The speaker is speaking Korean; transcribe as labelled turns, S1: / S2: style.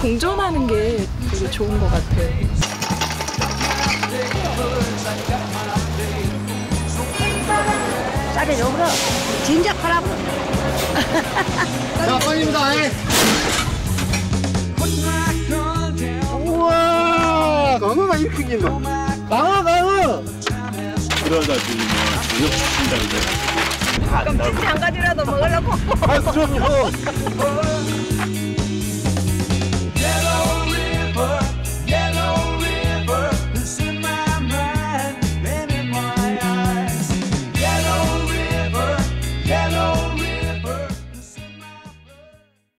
S1: 공존하는 게 되게 좋은 것 같아요.
S2: 싸게 줘버려. 진작 하라고.
S3: 자, 빵입니다. 예. 우와, 너무 많이 크긴 거. 강어, 강어.
S4: 그러다 지금 무역 시킨다 이제.
S2: 그럼 한 가지라도 먹으려고.
S3: 아, 그럼요.